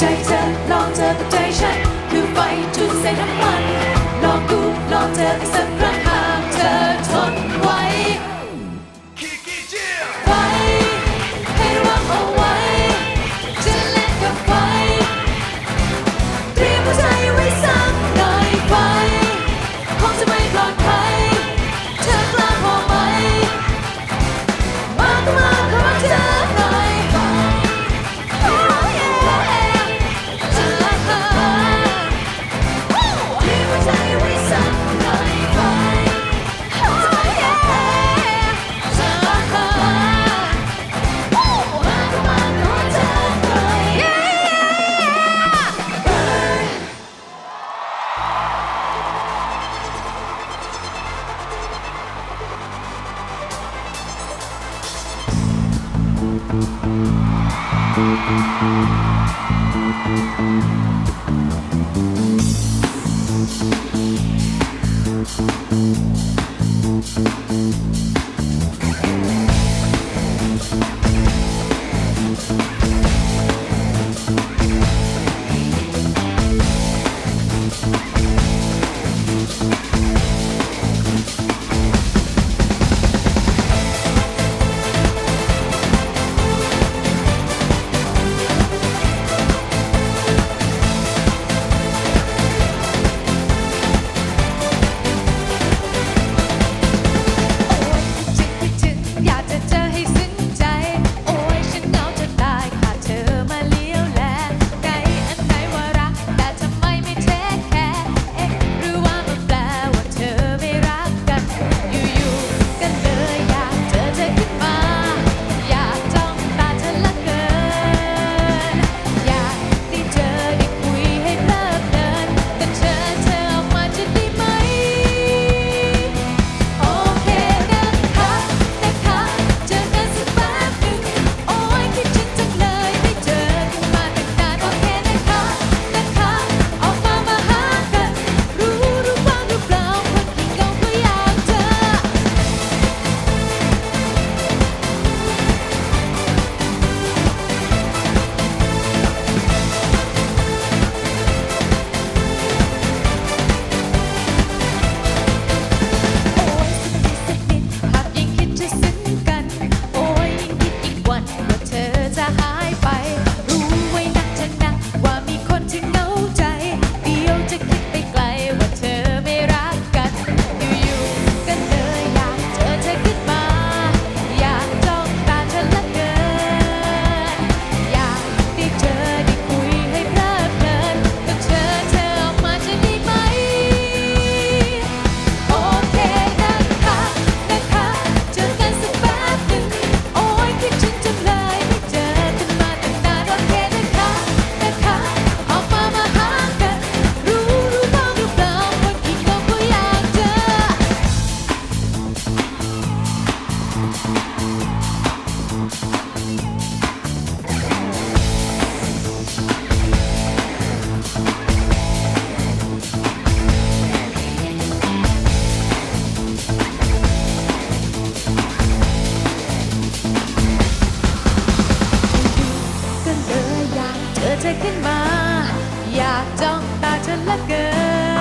data, long interpretation. Música มา อยากจ้องตาเธอละเกิน